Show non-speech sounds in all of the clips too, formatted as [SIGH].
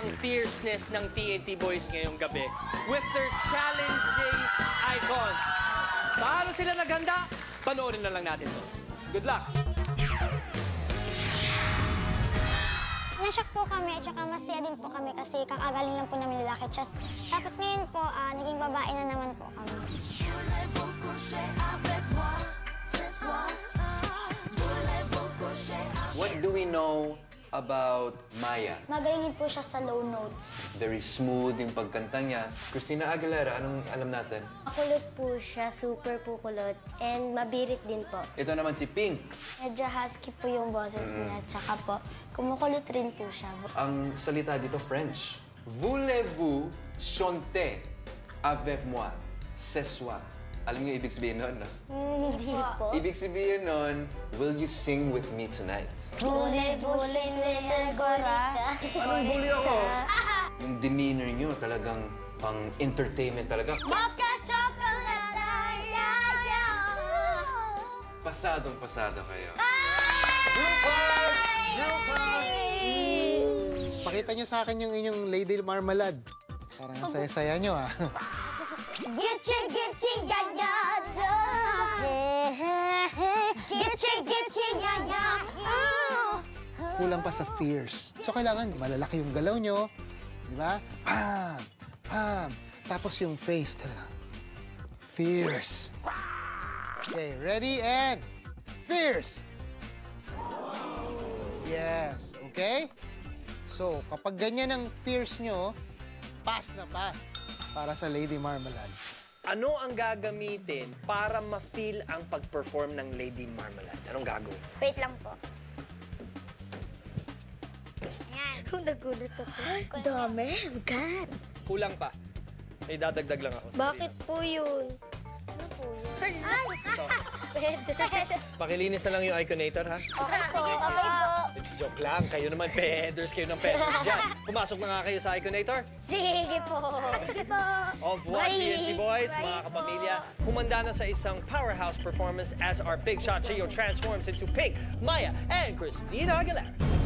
ang fierceness ng TNT Boys ngayong gabi with their challenging icons. Paano sila naghanda? Panoorin na lang natin to. Good luck! Nashock po kami at saka masaya din po kami kasi kakagaling lang po namin lalaki chess. Tapos ngayon po, ah, naging babae na naman po kami. What do we know about Maya? Magaling po siya sa low notes. Very smooth yung pagkanta niya. Christina Aguilera, anong alam natin? Makulot po siya, super po kulot. And mabirit din po. Ito naman si Pink. Medyo husky po yung boses niya. Tsaka po, kumukulot rin po siya. Ang salita dito, French. Voulez-vous chanter avec moi ce soir? Alam niyo ibig sabihin nun, no? Hindi po. Ibig sabihin nun, will you sing with me tonight? Bule, bule, gorita. Anong bully ako? Yung demeanor niyo talagang pang entertainment talaga. Mocha chocolate, yeah, yeah. Pasadong pasado kayo. Pakita nyo sa akin yung inyong Lady Marmalade. Parang ang saya-saya nyo, ah. [LAUGHS] Gitchi, gitchi, ya, ya. Kulang pa sa fierce. So, kailangan malalaki yung galaw nyo. Di ba? Pam! Pam! Tapos yung face talaga. Fierce. Okay, ready and fierce! Yes, okay? So, kapag ganyan ang fierce nyo, pass na pass para sa Lady Marmalade. Ano ang gagamitin para ma-feel ang pag-perform ng Lady Marmalade? Anong gagawin? Wait lang po. Ayan. [LAUGHS] Nagulat ako. Dami, God. Kulang pa. May dadagdag lang ako. Bakit po yun? Ano po yun? Ay! [LAUGHS] Pwede. Pakilinis na lang yung Iconator, ha? Okay po. Okay po. Joke lang. Kayo naman, peders kayo ng peders dyan. [LAUGHS] Pumasok na nga kayo sa Iconator. Sige po. Sige po. Of what. TNT Boys, Bye mga kapamilya, humanda na sa isang powerhouse performance as our Big Shot Trio transforms into Pink, Maya, and Christina Aguilera.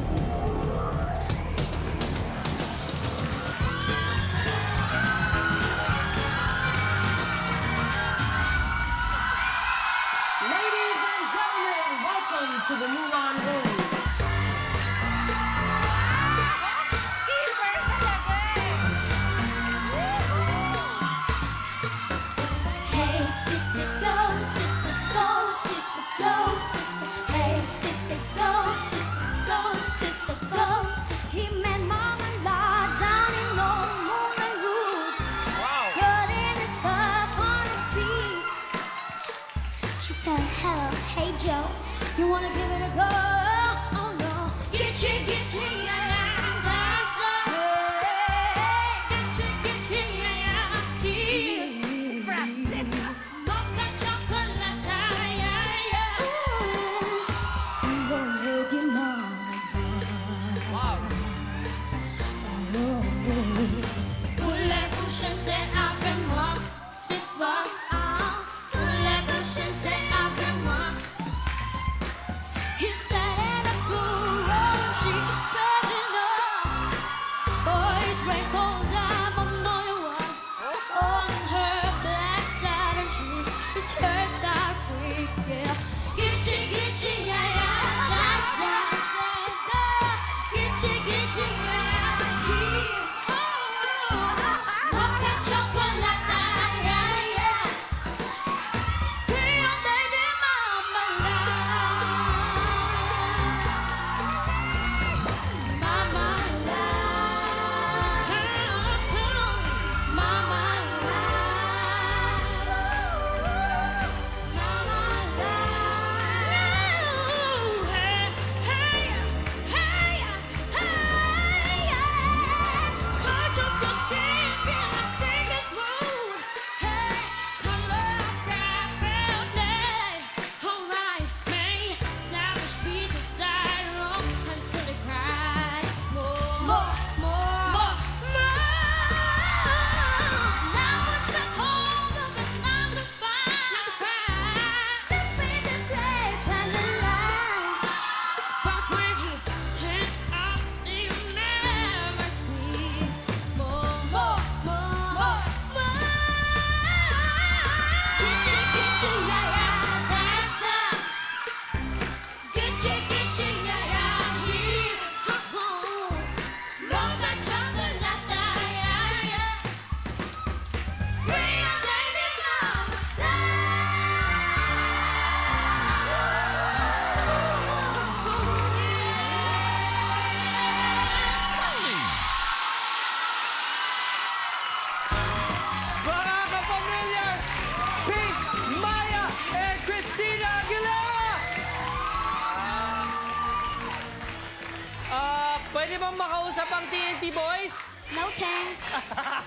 Ang TNT Boys? No thanks.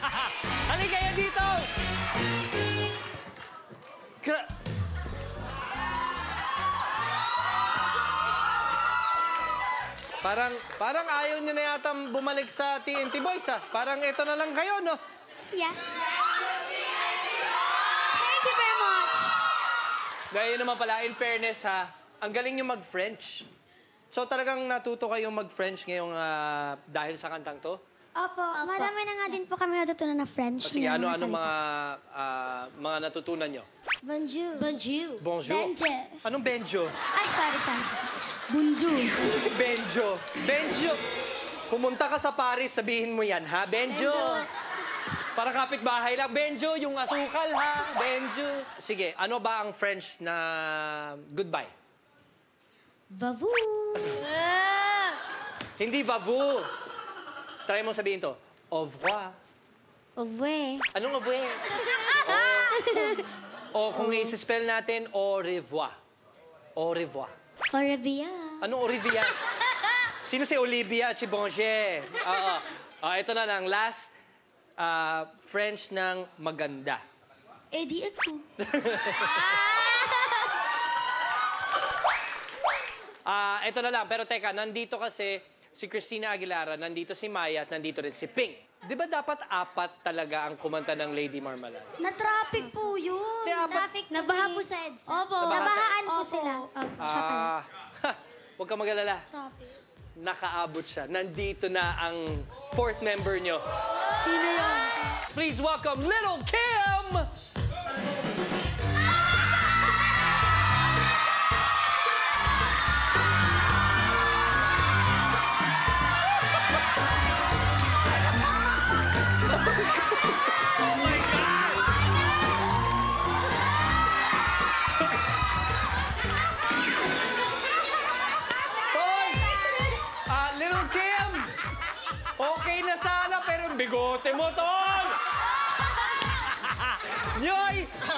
[LAUGHS] Halika kayo dito! Gra- Parang, parang ayaw niyo na yata bumalik sa TNT Boys, ah. Parang ito na lang kayo, no? Yeah. Thank you very much. Gaya naman pala, in fairness, ha, ang galing niyo mag-French. So talagang natuto kayong mag-French ngayong ah, dahil sa kantang to? Opo, marami na nga din po kami natutunan na French. O sige, na ano-ano salita. mga, ah, mga natutunan nyo? Bonjour. Bonjour. Bonjour? Benje. Anong Benjo? Ay, sorry, sorry. Bonjour. Benjo. Benjo. Pumunta ka sa Paris, sabihin mo yan, ha? Benjo. Para kapitbahay lang. Benjo, yung asukal, ha? Benjo. Sige, ano ba ang French na goodbye? Vavou. Hindi vavu. Try mo sabihin to. Au revoir. Au revoir. Anong au revoir? o, [LAUGHS] o kung i-spell natin, au revoir. Au revoir. Au revoir. Anong Olivia? Sino si Olivia at si Bonje? Oo. Ah, ito na lang. Last ah, French ng maganda. Eh, di ako. [LAUGHS] Ah, ito na lang. Pero teka, nandito kasi si Christina Aguilera, nandito si Maya, at nandito rin si Pink. Di ba dapat apat talaga ang kumanta ng Lady Marmalade? Na-traffic po yun. Di, apat- Traffic po Nabaha si- po sa EDSA. Opo. Nabaha sa- Nabahaan po Opo. sila. siya pala. Ah, [LAUGHS] huwag ka mag-alala. Nakaabot siya. Nandito na ang fourth member nyo. Sino yun? Please welcome Little Kim!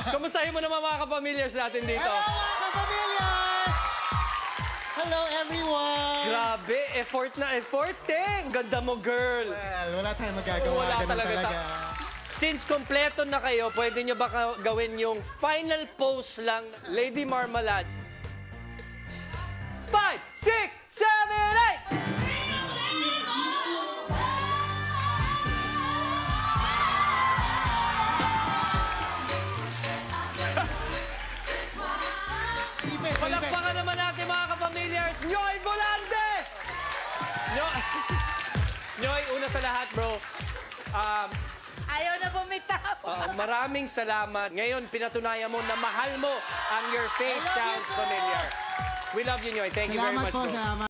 Kamustahin mo naman mga kapamilyars natin dito. Hello mga kapamilyars! Hello everyone! Grabe, effort na effort eh! Ganda mo, girl! Well, wala tayong magagawa. Wala Ganun talaga. talaga. Since kompleto na kayo, pwede nyo ba gawin yung final pose lang, Lady Marmalade? 5, 6, 7, 8! Sa lahat, bro. Um, Ayaw na bumitaw. uh, maraming salamat. Ngayon, pinatunayan mo na mahal mo ang Your Face Sounds. Familiar. We love you, Nyoy. Thank you very Salamat much, po, bro. salamat.